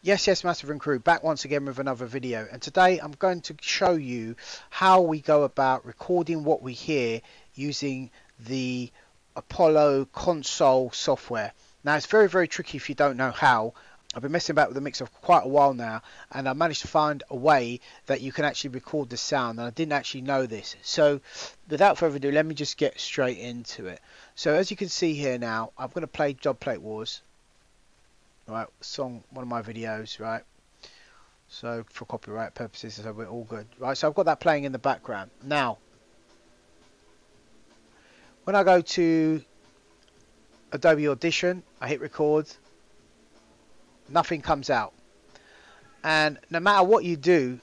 Yes, yes, Massive and Crew, back once again with another video. And today I'm going to show you how we go about recording what we hear using the Apollo console software. Now, it's very, very tricky if you don't know how. I've been messing about with the mixer for quite a while now, and I managed to find a way that you can actually record the sound, and I didn't actually know this. So, without further ado, let me just get straight into it. So, as you can see here now, I'm going to play Job Plate Wars right song one of my videos right? So for copyright purposes so we're all good right? So I've got that playing in the background. Now when I go to Adobe Audition I hit record nothing comes out. And no matter what you do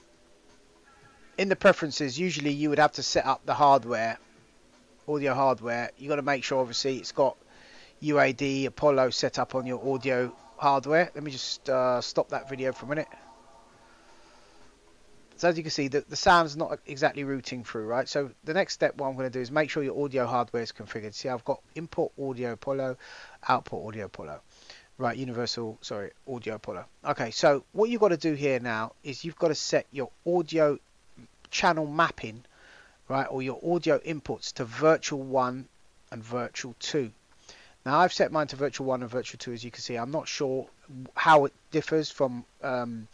in the preferences usually you would have to set up the hardware audio hardware. You got to make sure obviously it's got UAD Apollo set up on your audio hardware. Let me just uh, stop that video for a minute. So as you can see, the, the sound's not exactly routing through, right? So the next step, what I'm going to do is make sure your audio hardware is configured. See, I've got input audio Apollo, output audio Apollo. Right, universal, sorry, audio Apollo. Okay, so what you've got to do here now is you've got to set your audio channel mapping, right, or your audio inputs to virtual 1 and virtual 2. Now I've set mine to virtual 1 and virtual 2 as you can see. I'm not sure how it differs from um,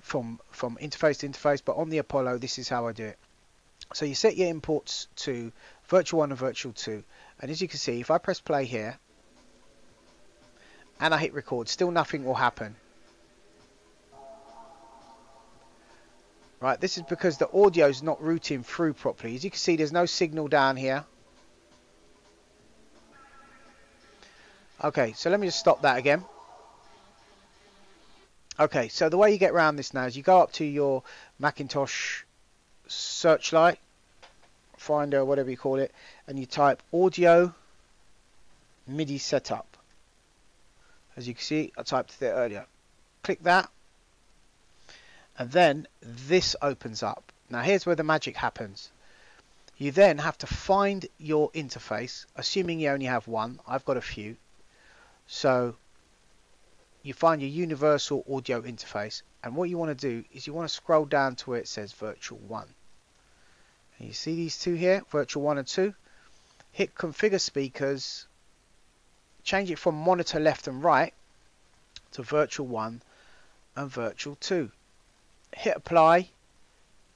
from from interface to interface but on the Apollo this is how I do it. So you set your imports to virtual 1 and virtual 2 and as you can see if I press play here and I hit record still nothing will happen. Right, this is because the audio is not routing through properly. As you can see, there's no signal down here. Okay, so let me just stop that again. Okay, so the way you get around this now is you go up to your Macintosh Searchlight, Finder, whatever you call it, and you type Audio MIDI Setup. As you can see, I typed it earlier. Click that, and then this opens up. Now here's where the magic happens. You then have to find your interface, assuming you only have one. I've got a few so you find your universal audio interface and what you want to do is you want to scroll down to where it says virtual 1. And you see these two here, virtual 1 and 2. Hit configure speakers, change it from monitor left and right to virtual 1 and virtual 2. Hit apply,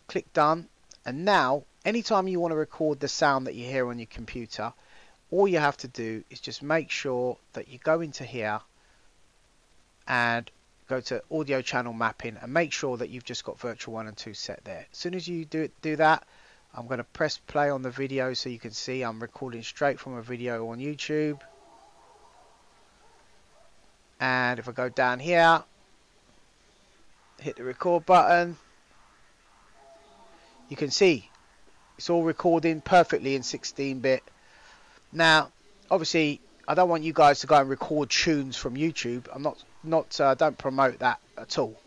click done and now anytime you want to record the sound that you hear on your computer all you have to do is just make sure that you go into here and go to audio channel mapping and make sure that you've just got virtual 1 and 2 set there. As soon as you do, do that, I'm going to press play on the video so you can see I'm recording straight from a video on YouTube. And if I go down here, hit the record button, you can see it's all recording perfectly in 16-bit now, obviously, I don't want you guys to go and record tunes from YouTube. I'm not not uh, don't promote that at all.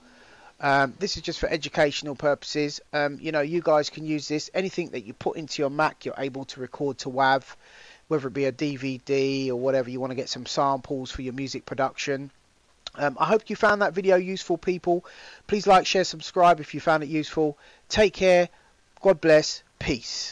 Um, this is just for educational purposes. Um, you know, you guys can use this. Anything that you put into your Mac, you're able to record to WAV, whether it be a DVD or whatever. You want to get some samples for your music production. Um, I hope you found that video useful, people. Please like, share, subscribe if you found it useful. Take care. God bless. Peace.